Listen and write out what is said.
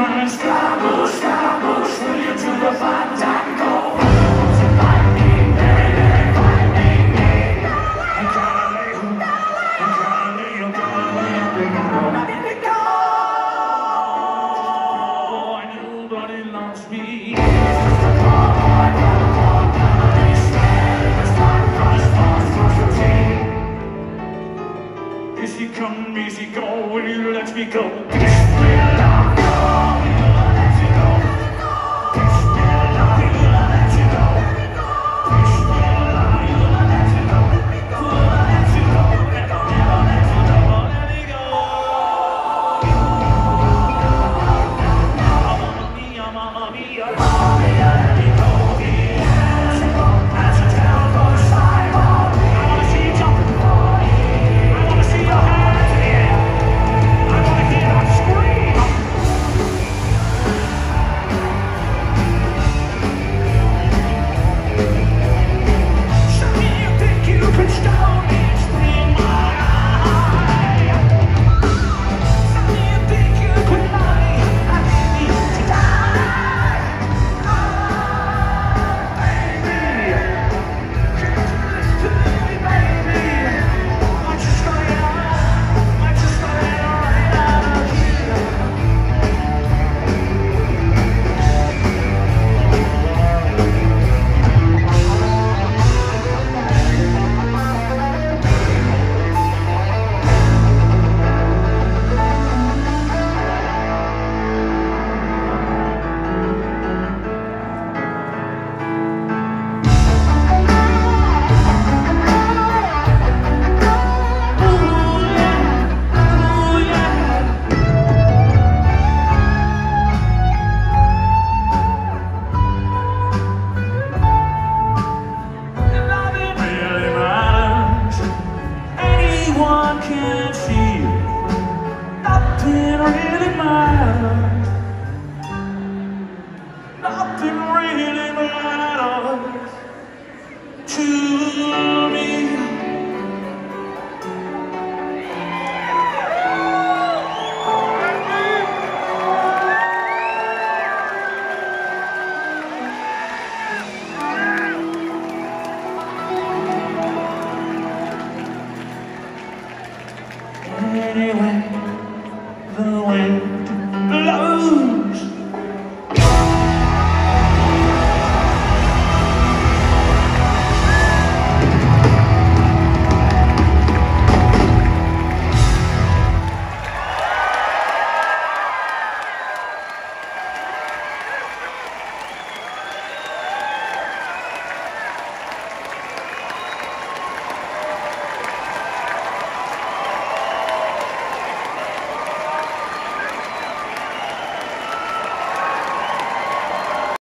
my sky.